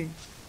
Okay.